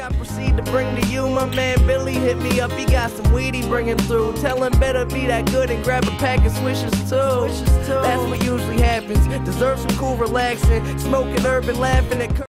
I proceed to bring to you. My man Billy hit me up, he got some weed he bringing through. Tell him better be that good and grab a pack of swishes too. That's what usually happens. Deserve some cool relaxing, smoking herb and laughing at.